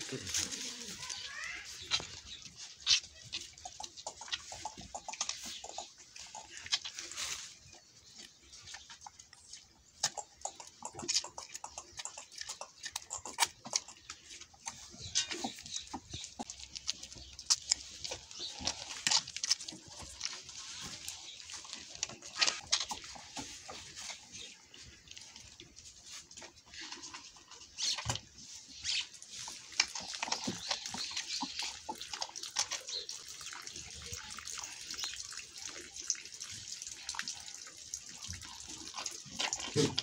く Good.